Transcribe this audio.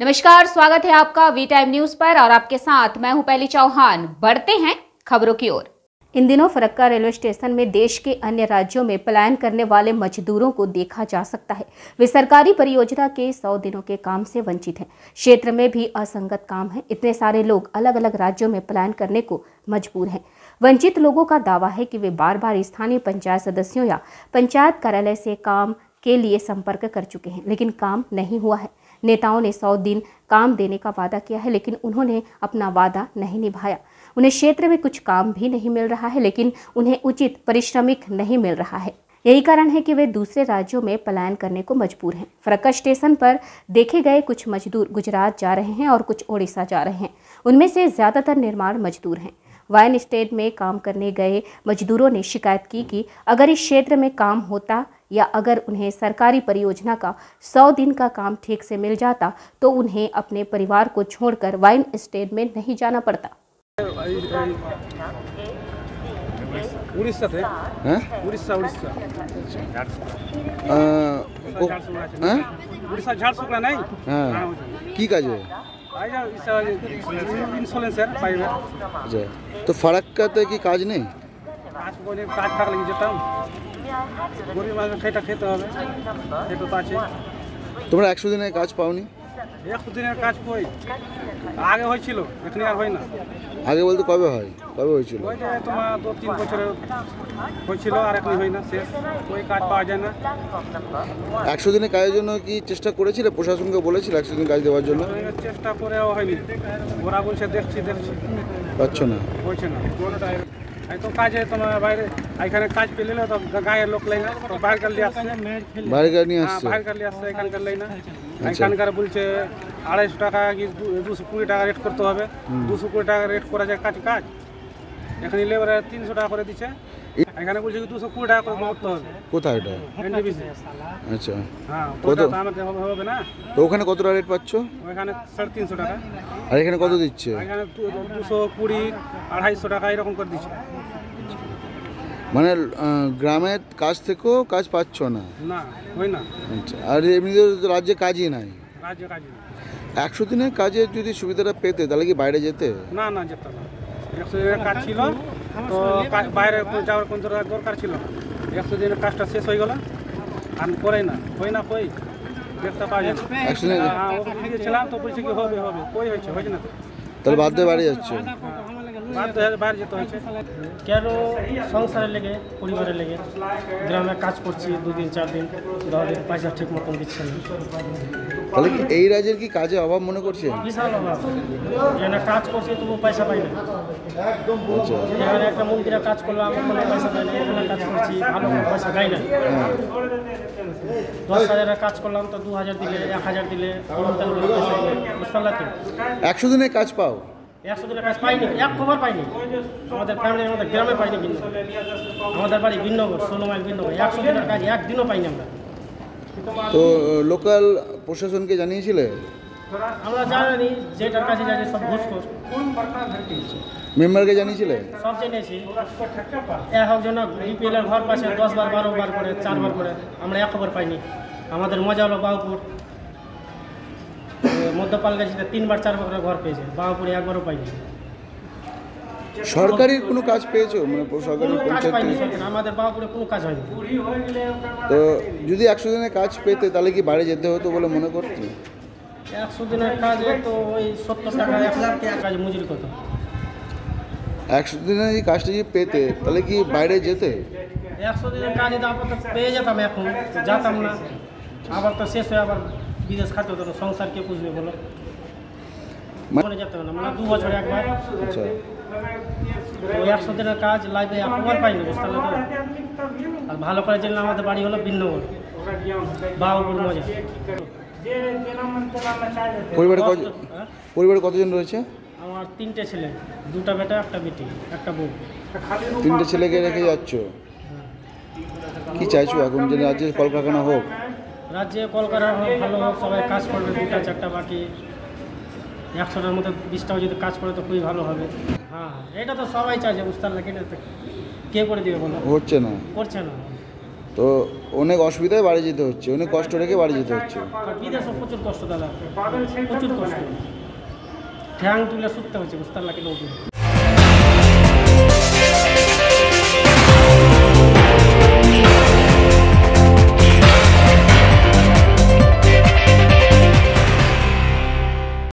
नमस्कार, स्वागत है आपका वी टाइम न्यूज़ पर और आपके साथ मैं हूँ पहली चौहान। बढ़ते हैं खबरों की ओर। इन दिनों फरक्का रेलवे स्टेशन में देश के अन्य राज्यों में पलायन करने वाले मजदूरों को देखा जा सकता है। वे सरकारी परियोजना के सौ दिनों के काम से वंचित हैं। क्षेत्र में भी असंगत काम है। इतने सारे लोग अलग अलग राज्यों में पलायन करने को मजबूर हैं। वंचित लोगों का दावा है कि वे बार बार स्थानीय पंचायत सदस्यों या पंचायत कार्यालय से काम के लिए संपर्क कर चुके हैं, लेकिन काम नहीं हुआ है। नेताओं ने सौ दिन काम देने का वादा किया है, लेकिन उन्होंने अपना वादा नहीं निभाया। उन्हें क्षेत्र में कुछ काम भी नहीं मिल रहा है, लेकिन उन्हें उचित परिश्रमिक नहीं मिल रहा है। यही कारण है कि वे दूसरे राज्यों में पलायन करने को मजबूर हैं। फरक्का स्टेशन पर देखे गए कुछ मजदूर गुजरात जा रहे हैं और कुछ ओडिशा जा रहे हैं। उनमें से ज़्यादातर निर्माण मजदूर हैं। वाइन स्टेट में काम करने गए मजदूरों ने शिकायत की कि अगर इस क्षेत्र में काम होता या अगर उन्हें सरकारी परियोजना का सौ दिन का काम ठीक से मिल जाता तो उन्हें अपने परिवार को छोड़कर वाइन स्टेट में नहीं जाना पड़ता। उड़ीसा थे हाँ। है? अच्छा, तो फरक का तो काज नहीं? काज काज लगी जाता গরিব মানুষ সেটা খেতে হবে। সেটা তো আছে। তোমরা একশো দিনের কাজ পাওনি? একশো দিনের কাজ কই? আগে হয়েছিল এখানে আর হয় না। আগে বলতে কবে হয়? কবে হয়েছিল? তোমার দু তিন বছরে হয়েছিল আর এখন হয় না শেষ। ওই কাজ পাওয়া যায় না। একশো দিনের কাজের জন্য কি চেষ্টা করেছিলে? প্রশাসনকে বলেছিল একশো দিন কাজ দেওয়ার জন্য? চেষ্টা করেও হয়নি। ওরা বলছে দেখছি দেখছি। পাচ্ছ না। হয়েছে না। তো কাজে তোমার বাইরে এখানে কাজ পেলে তো গায়ের লোক লাই না। তো বাইরেকার লিয়ে আসছে? বাইরে নিয়ে হ্যাঁ বাইরেকার লিয়ে আসছে এখানকার লাই না। আচ্ছা। এখানকার বলছে আড়াইশো টাকা কি দুশো কুড়ি টাকা রেট করতে হবে। দুশো কুড়ি টাকা রেট করা যায় কাজ কাজ এখানে লেবারে তিনশো টাকা করে দিচ্ছে। এখানে বলছে কি দুশো কুড়ি টাকা করে করতে হবে। কোথায় এটা? এনডিবিসি আচ্ছা। হ্যাঁ কত? তো হবে না। তো ওখানে কতটা রেট পাচ্ছ? ওখানে সাড়ে তিনশো টাকা। আর এখানে কত দিচ্ছে? এখানে দুশো কুড়ি আড়াইশো টাকা এরকম করে দিচ্ছে। মানে গ্রামের কাজ থেকেও কাজ পাচ্ছ না? না হয় না। আচ্ছা আর এমনিতে তো রাজ্যে কাজই নাই? রাজ্যে কাজ নেই। একশো দিনের কাজের যদি সুবিধাটা পেতে তাহলে কি বাইরে যেতে? না না যেতাম না। একশো দিনের কাজ ছিল তো বাইরে যাওয়ার কোন দরকার ছিল। একশো দিনের কাজটা শেষ হয়ে গেল। আর করে না। কই না কই? দেখতে পাওয়া যায় না। হ্যাঁ তো বলছি কি হবে হবে। কই হয়েছে? হয়েছে না তাহলে বাধ্য হয়ে বাড়ি যাচ্ছে? হয়ে। বাইরে যেতে হয়েছে কেন সংসারের লেগে পরিবারের লেগে গ্রামে কাজ করছি দুদিন চার দিন দিন পয়সা ঠিক মতন দিচ্ছে না। তাহলে কি এই রাজ্যের কি কাজে অভাব মনে করছেন বিশাল অভাব। এখানে কাজ করছি তবু পয়সা পাই না। আচ্ছা। এখানে একটা মন্দিরে কাজ করলাম কোনো পয়সা পাই না এখানে কাজ করছি ভালো পয়সা দেয় না। দশ হাজারের কাজ করলাম তো দু হাজার দিলে এক হাজার দিলে একশো দিনের কাজ পাও? একশো দিনের কাজ পাইনি এক খবর পাইনি। আমাদের ফ্যামিলি আমাদের গ্রামে পাইনি ভিন্ন আমাদের বাড়ি ভিন্নগর ষোলো মাইল ভিন্নগর একশো দিনের কাজ একদিনও পাইনি আমরা। তো লোকাল প্রশাসনকে জানিয়েছিলে? আমরা জানি যেটার কাছে যাচ্ছে সব মেম্বারকে জানিয়েছিলে? সব জেনেছি এক একজন বিপিএল এর ঘর পাশে দশ বার বারো বার করে চারবার করে। আমরা এক খবর পাইনি। আমাদের মজা হলো বাহুপুর মধ্যপাল গেছিতে তিনবার চারবার করে ঘর পেয়েছে। বাহুপুরে একবারও পাইনি। সরকারি কোনো কাজ পেয়েছ? মানে সরকারি পঞ্চায়েত। আমাদের বাহুপুরে কোনো কাজ হয়নি। তো যদি একশো দিনের কাজ পেতে তাহলে কি বাইরে যেতে হতো বলে মনে করতে একশো দিনের কাজে তো ওই সত্তর টাকা এক লাখ কাজ মজুরি কত একশো দিনের এই কাজটা যদি পেতে তাহলে কি বাইরে যেতে? একশো দিনের কাজে আপাতত পেয়ে যেতাম এখন যেতাম না। আবার তো শেষ হয়ে আবার বিদেশ হতো না সংসার কে পুষবে বলো? মনে যেতে হবে না মানে দু বছর একবার। আচ্ছা। ওই একশো দিনের কাজ লাইফে একবার পাইনি বুঝতে পারলে তো আর ভালো করে জেনে আমাদের বাড়ি হলো ভিন্নগর বাবুপুর মজা। পরিবারে কত হ্যাঁ? পরিবারে কতজন রয়েছে? আমার তিনটে ছেলে দুটা বেটা একটা বেটি একটা বউ। তিনটে ছেলেকে রেখে যাচ্ছ? কি চাইছো এখন? যে রাজ্যে কলকারখানা হোক। রাজ্যে কলকাতা হোক ভালো হোক সবাই কাজ করবে দুটা চারটা বাকি। একশোটার মধ্যে বিশটাও যদি কাজ করে তো খুবই ভালো হবে। হ্যাঁ এটা তো সবাই চাইছে বুঝতে পারলে কিনা কে করে দিবে বলো? হচ্ছে না। করছে না। তো অনেক অসুবিধায় বাড়ি যেতে হচ্ছে অনেক কষ্ট রেখে বাড়ি যেতে হচ্ছে। বিদেশে প্রচুর কষ্ট দাদা প্রচুর কষ্ট। ঠ্যাং তুলে শুতে হচ্ছে বুঝতে পারলা কি নদী